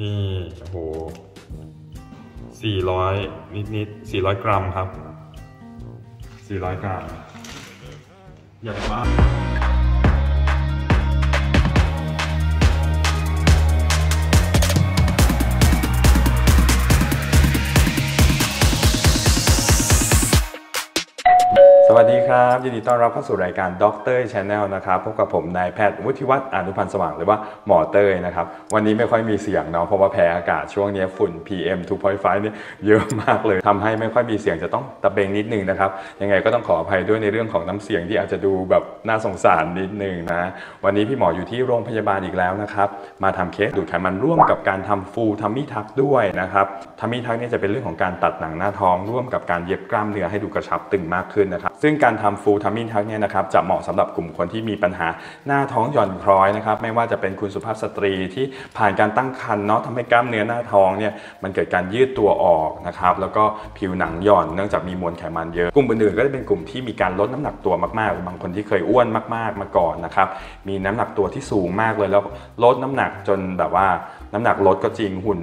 นี่โหสี่ร้อยนิดนิดสี่ร้อยกรัมครับสี่ร้อยกรัม ใหญ่มาก วัสดีครับ ยินดีต้อนรับเข้าสู่รายการ Doctor Channel นะครับพบกับผมนายแพทย์วุฒิวัฒน์อนุพันธ์สว่างหรือว่าหมอเตยนะครับ วันนี้ไม่ค่อยมีเสียงเนาะเพราะว่าแพ้อากาศช่วงนี้ฝุ่น PM 2.5เนี่ยเยอะมากเลยทำให้ไม่ค่อยมีเสียงจะต้องตะเบงนิดนึงนะครับ ยังไงก็ต้องขออภัยด้วยในเรื่องของน้ำเสียงที่อาจจะดูแบบน่าสงสารนิดนึงนะวันนี้พี่หมออยู่ที่โรงพยาบาลอีกแล้วนะครับมาทำเคสดูดไขมันร่วมกับการทำฟูลทัมมี่ทักด้วยนะครับทัมมี่ทักเนี่ยจะเป็นเรื่องของการตัดหนังหน้าท้องร่วมกับการเย็บกล้ามเนื้อให้ดูกระชับตึงมากขึ้นนะครับซึ่งการทำฟูลทัมมี่ทักเนี่ยนะครับจะเหมาะสำหรับกลุ่มคนที่มีปัญหาหน้าท้องหย่อนคล้อยนะครับไม่ว่าจะเป็นคุณสุภาพสตรีที่ผ่านการตั้งครรภ์เนาะทำให้กล้ามเนื้อหน้าท้องเนี่ยมันเกิดการยืดตัวออกนะครับแล้วก็ผิวหนังหย่อนเนื่องจากมีมวลไขมันเยอะกลุ่มอื่นๆก็จะเป็นกลุ่มที่มีการลดน้ำหนักตัวมากๆ บางคนที่เคยอ้วนมากๆมาก่อนนะครับมีน้ำหนักตัวที่สูงมากเลยแล้วลดน้ำหนักจนแบบว่าน้ำหนักลดก็จริงหุ่น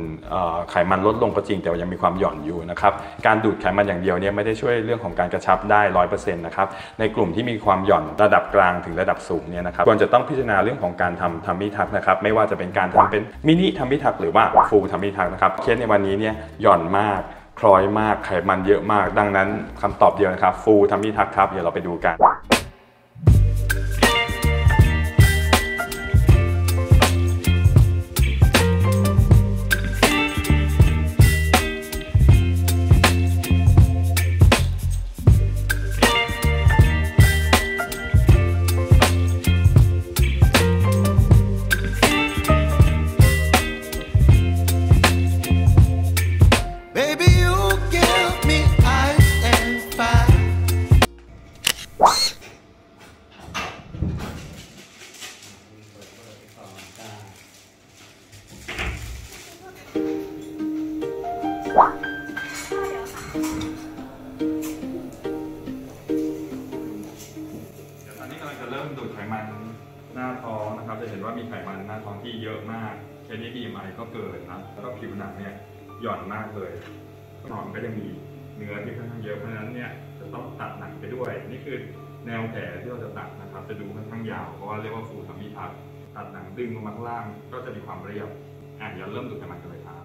ไขมันลดลงก็จริงแต่ยังมีความหย่อนอยู่นะครับการดูดไขมันอย่างเดียวเนี่ยไม่ได้ช่วยเรื่องของการกระชับได้ร้อยเปอร์เซ็นต์นะครับในกลุ่มที่มีความหย่อนระดับกลางถึงระดับสูงเนี่ยนะครับควรจะต้องพิจารณาเรื่องของการทำทัมมี่ทักนะครับไม่ว่าจะเป็นการทำเป็นมินิทัมมี่ทักหรือว่าฟูลทัมมี่ทักนะครับเคสในวันนี้เนี่ยหย่อนมากคล้อยมากไขมันเยอะมาก ดังนั้นคำตอบเดียวนะครับฟูลทัมมี่ทักครับเดี๋ยวเราไปดูกัน เยอะมากแค่นี้ BMI ก็เกินนะแล้วก็ผิวหนังเนี่ยหย่อนมากเลยหนอนก็ยังมีเนื้อที่ค่อนข้างเยอะเพราะฉะนั้นเนี่ยจะต้องตัดหนังไปด้วย นี่คือแนวแผลที่เราจะตัดนะครับ จะดูค่อนข้างยาวเพราะว่าเรียกว่าฟูทัมมี่ทักตัดหนังดึงลงมาข้างล่าง ก็จะมีความเรียบอะเดี๋ยวเริ่มดูดไขมันกันเลยครับ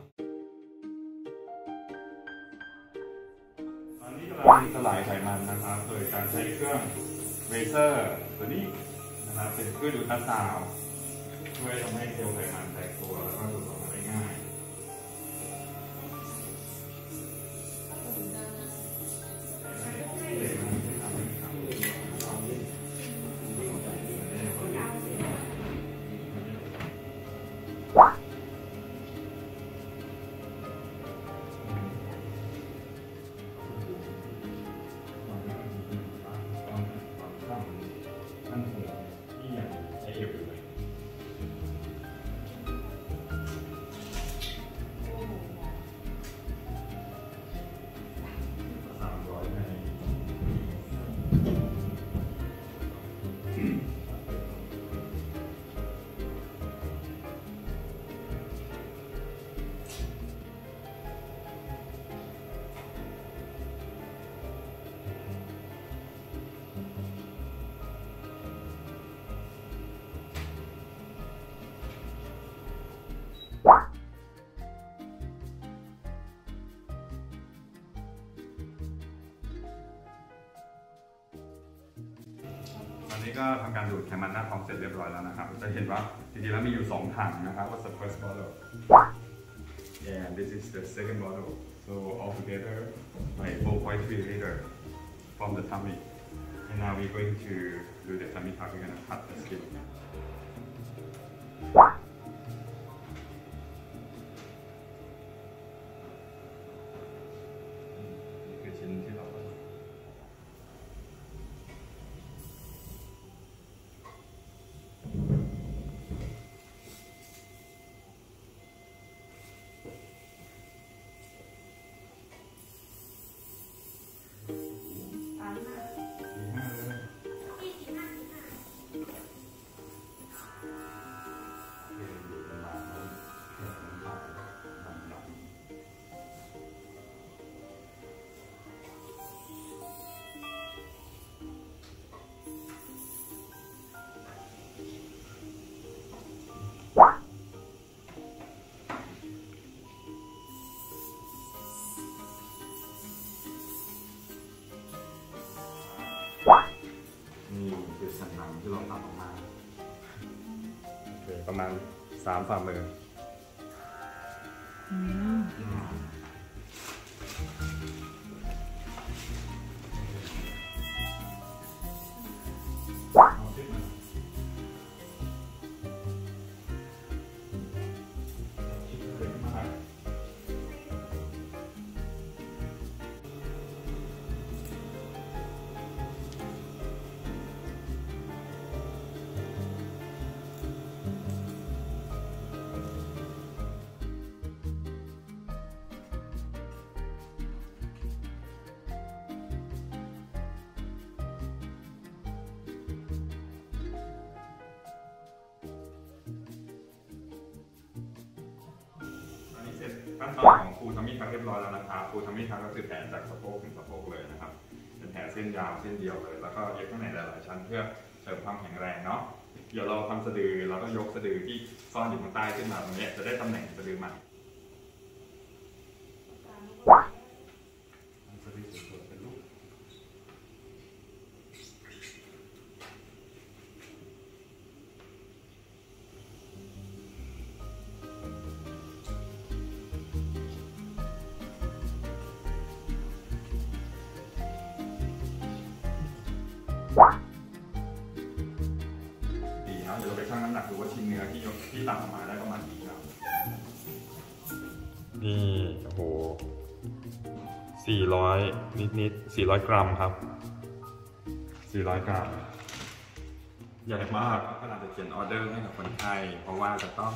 ตอนนี้กำลังสลายไขมันนะครับโดยการใช้เครื่องVASER ตัวนี้นะครับเป็นเครื่องดูดอัลตราซาวด์ ช่วยทำให้เซลล์ไขมันแตกตัวแล้วก็ดูดออก นี้ก็ทำการดูดไขมันหน้าท้องเสร็จเรียบร้อยแล้วนะครับ จะเห็นว่าจริงๆแล้วมีอยู่สองถังนะครับ What's the first bottle Yeah this is the second bottle so altogether like 4.3 liter from the tummy and now we're going to do the tummy tuck we're gonna cut the skin ที่เราตัดออกมาโอเคประมาณสามฝ่ามือ อืม ขั้นตอนของครูทำมิทักเรียบร้อยแล้วนะครับครูทำมิทักก็คือแผลจากสะโพกถึงสะโพกเลยนะครับ เป็นแผลเส้นยาวเส้นเดียวเลย แล้วก็เย็บข้างในหลายๆชั้นเพื่อเสริมความแข็งแรงเนาะเดี๋ยวเราทำสะดือแล้วก็ยกสะดือที่ซ่อนอยู่ข้างใต้ขึ้นมาตรงนี้จะได้ตำแหน่งสะดือใหม่ ดีนะเดี๋ยวเราไปชั่งน้ำหนักดูว่าชิ้นเนื้อที่ยกที่ตัดออกมาได้ประมาณกี่กรัมนี่โอ้โหสี่ร้อยนิดนิดสี่ร้อยกรัมครับสี่ร้อยกรัมใหญ่มากก็อาจจะเขียนออเดอร์ให้กับคนไข้เพราะว่าจะต้อง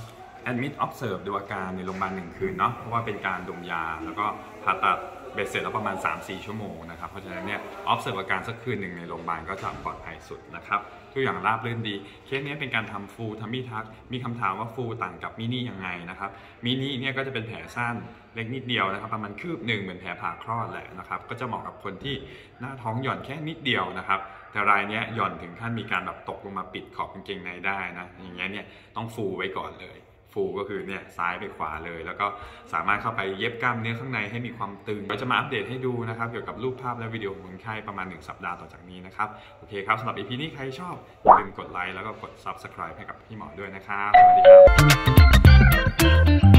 admit observe ดูอาการในโรงพยาบาลหนึ่งคืนเนาะเพราะว่าเป็นการดมยาแล้วก็ผ่าตัดเบ็ดเสร็จแล้วประมาณ 3-4 ชั่วโมงนะครับ เพราะฉะนั้นเนี่ย observe อาการสักคืนหนึ่งในโรงพยาบาลก็จะปลอดภัยสุดนะครับทุกอย่างราบรื่นดี เคสนี้เป็นการทำฟูทำมิทัก มีคำถามว่าฟูต่างกับมินิยังไงนะครับ มินิเนี่ยก็จะเป็นแผลสั้นเล็กนิดเดียวนะครับ ประมาณคืบหนึ่งเหมือนแผลผ่าคลอดแหละนะครับ ก็จะเหมาะกับคนที่หน้าท้องหย่อนแค่นิดเดียวนะครับ แต่รายเนี้ยหย่อนถึงขั้นมีการแบบตกลงมาปิดขอบกางเกงในได้นะ อย่างเงี้ยเนี่ยต้องฟูไว้ก่อนเลย ฟูก็คือเนี่ยซ้ายไปขวาเลย แล้วก็สามารถเข้าไปเย็บกล้ามเนื้อข้างในให้มีความตึงเราจะมาอัปเดตให้ดูนะครับเกี่ยวกับรูปภาพและวิดีโอของคนไข้ประมาณ 1 สัปดาห์ต่อจากนี้นะครับ โอเคครับสำหรับอีพีนี้ใครชอบอย่าลืมกดไลค์แล้วก็กด Subscribe ให้กับพี่หมอด้วยนะครับสวัสดีครับ